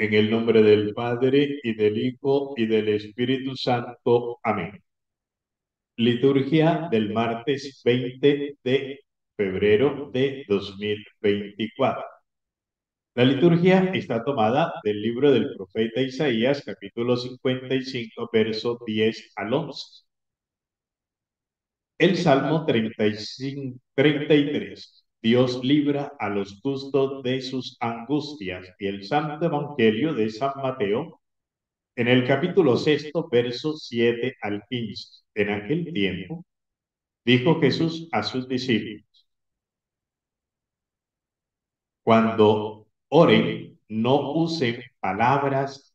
En el nombre del Padre y del Hijo y del Espíritu Santo. Amén. Liturgia del martes 20 de febrero de 2024. La liturgia está tomada del libro del profeta Isaías, capítulo 55, verso 10 al 11. El Salmo 35, 33. Dios libra a los justos de sus angustias. Y el Santo Evangelio de San Mateo, en el capítulo sexto, versos 7 al 15. En aquel tiempo, dijo Jesús a sus discípulos, cuando oren, no usen palabras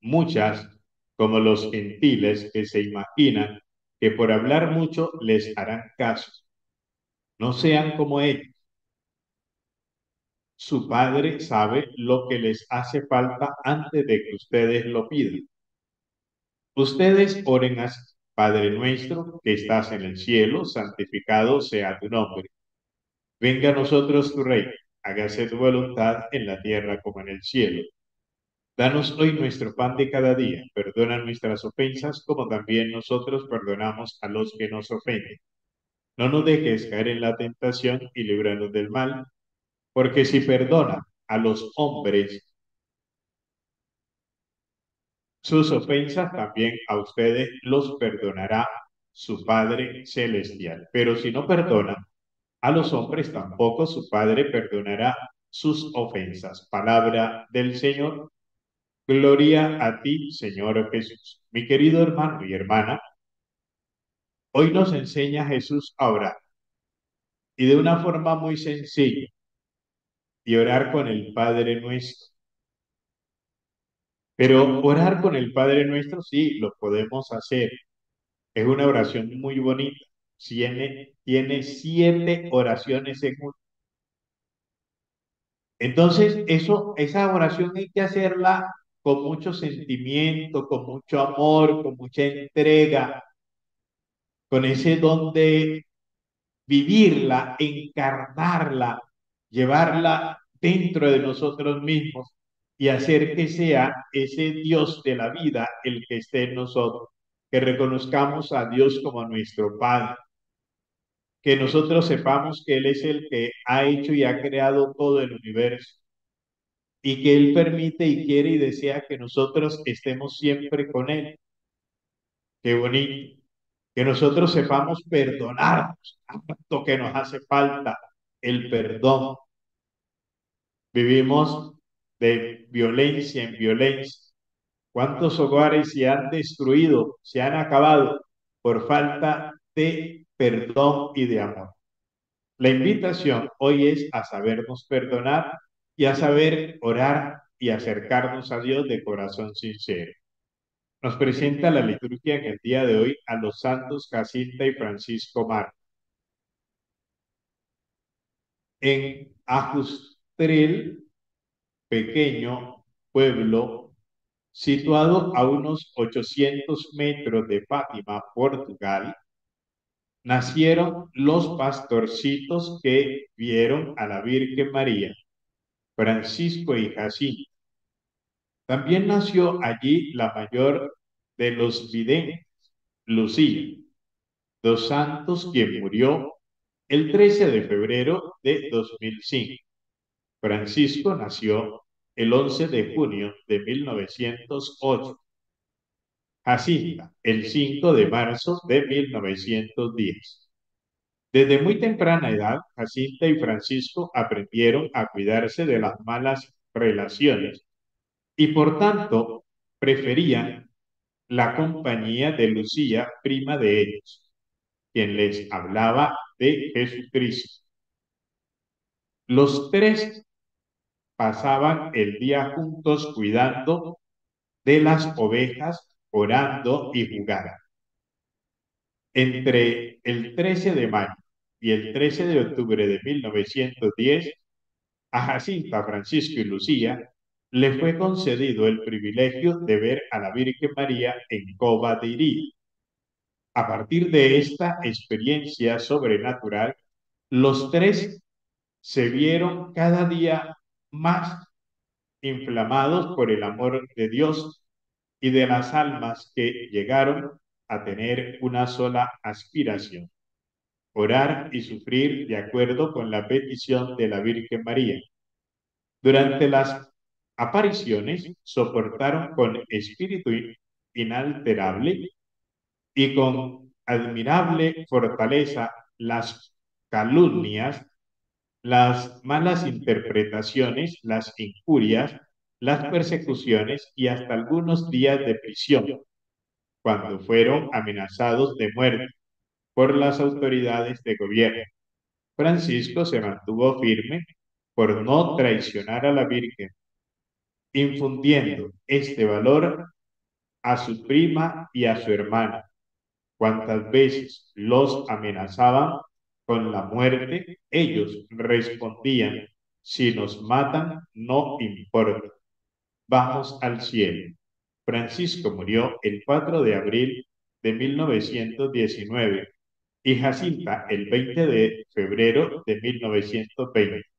muchas como los gentiles que se imaginan que por hablar mucho les harán caso no sean como ellos. Su Padre sabe lo que les hace falta antes de que ustedes lo pidan. Ustedes oren a Padre nuestro que estás en el cielo, santificado sea tu nombre. Venga a nosotros tu rey, hágase tu voluntad en la tierra como en el cielo. Danos hoy nuestro pan de cada día, perdona nuestras ofensas como también nosotros perdonamos a los que nos ofenden no nos dejes caer en la tentación y líbranos del mal, porque si perdona a los hombres sus ofensas, también a ustedes los perdonará su Padre Celestial. Pero si no perdona a los hombres, tampoco su Padre perdonará sus ofensas. Palabra del Señor. Gloria a ti, Señor Jesús. Mi querido hermano y hermana, Hoy nos enseña Jesús a orar y de una forma muy sencilla y orar con el Padre nuestro. Pero orar con el Padre nuestro sí, lo podemos hacer. Es una oración muy bonita. Tiene, tiene siete oraciones en. Entonces, eso, esa oración hay que hacerla con mucho sentimiento, con mucho amor, con mucha entrega, con ese don de vivirla, encarnarla, llevarla dentro de nosotros mismos y hacer que sea ese Dios de la vida el que esté en nosotros, que reconozcamos a Dios como nuestro Padre, que nosotros sepamos que Él es el que ha hecho y ha creado todo el universo y que Él permite y quiere y desea que nosotros estemos siempre con Él. Qué bonito que nosotros sepamos perdonarnos, tanto que nos hace falta el perdón. Vivimos de violencia en violencia. ¿Cuántos hogares se han destruido, se han acabado por falta de perdón y de amor? La invitación hoy es a sabernos perdonar y a saber orar y acercarnos a Dios de corazón sincero nos presenta la liturgia en el día de hoy a los santos Jacinta y Francisco Mar. En Ajustrel, pequeño pueblo situado a unos 800 metros de Fátima, Portugal, nacieron los pastorcitos que vieron a la Virgen María, Francisco y Jacinta. También nació allí la mayor de los videntes, Lucía, dos santos quien murió el 13 de febrero de 2005. Francisco nació el 11 de junio de 1908. Jacinta, el 5 de marzo de 1910. Desde muy temprana edad, Jacinta y Francisco aprendieron a cuidarse de las malas relaciones y por tanto preferían la compañía de Lucía, prima de ellos, quien les hablaba de Jesucristo. Los tres pasaban el día juntos cuidando de las ovejas, orando y jugando. Entre el 13 de mayo y el 13 de octubre de 1910, a Jacinta, Francisco y Lucía le fue concedido el privilegio de ver a la Virgen María en Coba de Irí. A partir de esta experiencia sobrenatural, los tres se vieron cada día más inflamados por el amor de Dios y de las almas que llegaron a tener una sola aspiración, orar y sufrir de acuerdo con la petición de la Virgen María. Durante las apariciones soportaron con espíritu inalterable y con admirable fortaleza las calumnias, las malas interpretaciones, las injurias, las persecuciones y hasta algunos días de prisión, cuando fueron amenazados de muerte por las autoridades de gobierno. Francisco se mantuvo firme por no traicionar a la Virgen, infundiendo este valor a su prima y a su hermana. Cuantas veces los amenazaban con la muerte, ellos respondían, si nos matan, no importa. Vamos al cielo. Francisco murió el 4 de abril de 1919 y Jacinta el 20 de febrero de 1920.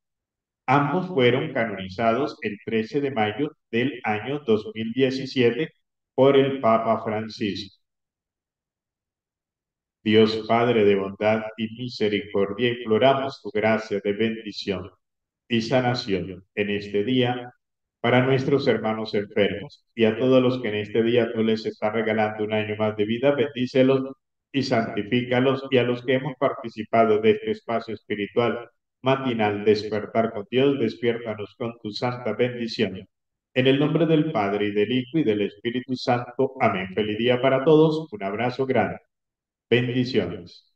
Ambos fueron canonizados el 13 de mayo del año 2017 por el Papa Francisco. Dios Padre de bondad y misericordia, imploramos tu gracia de bendición y sanación en este día para nuestros hermanos enfermos y a todos los que en este día tú les estás regalando un año más de vida, bendícelos y santifícalos y a los que hemos participado de este espacio espiritual matinal despertar con Dios, despiértanos con tu santa bendición. En el nombre del Padre y del Hijo y del Espíritu Santo. Amén. Feliz día para todos. Un abrazo grande. Bendiciones.